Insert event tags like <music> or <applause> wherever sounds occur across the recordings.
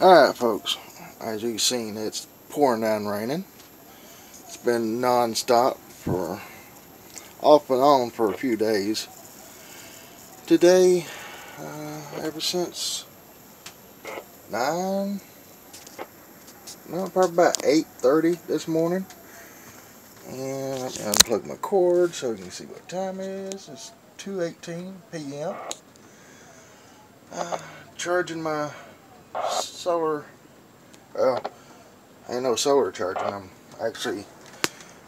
Alright folks, as you've seen it's pouring down raining. It's been non-stop for off and on for a few days. Today, uh, ever since 9, no, probably about 8.30 this morning. And me unplug my cord so you can see what time it is. It's 2.18 p.m. Uh, charging my solar, well, ain't no solar charging, I'm actually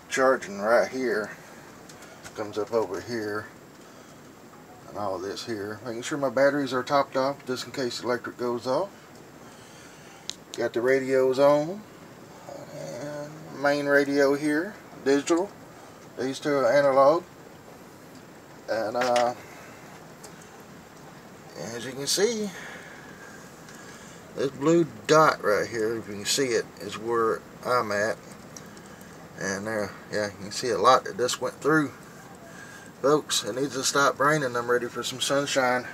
charging right here, comes up over here, and all this here, making sure my batteries are topped off just in case electric goes off. Got the radios on, and main radio here, digital, these two are analog, and uh, as you can see, this blue dot right here, if you can see it, is where I'm at. And there, yeah, you can see a lot that just went through. Folks, it needs to stop raining. I'm ready for some sunshine.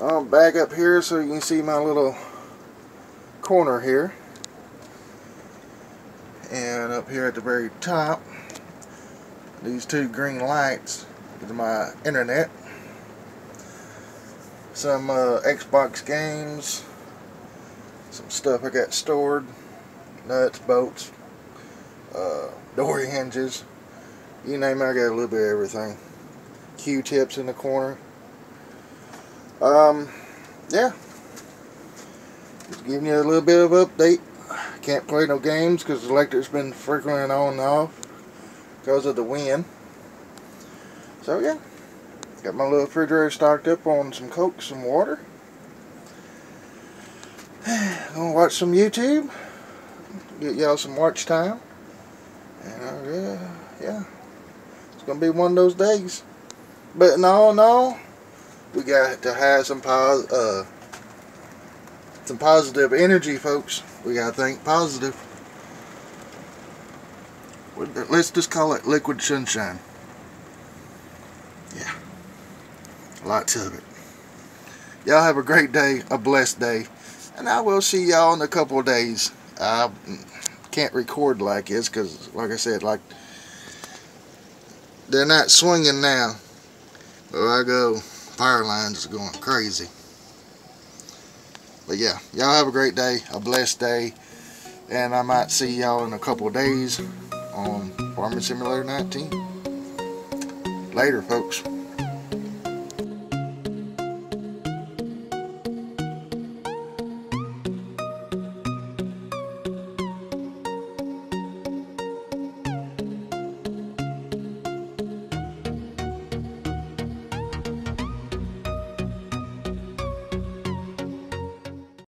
I'll back up here so you can see my little corner here. And up here at the very top, these two green lights is my internet some uh, Xbox games, some stuff I got stored, nuts, bolts, uh, door <laughs> hinges, you name it, I got a little bit of everything. Q-tips in the corner. Um, yeah. Just giving you a little bit of update. Can't play no games because the electric's been flickering on and off because of the wind. So yeah. Got my little refrigerator stocked up on some Coke, some water. <sighs> Gonna watch some YouTube. Get y'all some watch time. And uh, yeah, yeah. It's gonna be one of those days. But in all in all, we got to have some pos uh, some positive energy, folks. We gotta think positive. Let's just call it liquid sunshine. Yeah. Lots of it. Y'all have a great day, a blessed day. And I will see y'all in a couple days. I can't record like this because, like I said, like they're not swinging now. But I go, power lines are going crazy. But yeah, y'all have a great day, a blessed day. And I might see y'all in a couple days on Farming Simulator 19. Later, folks.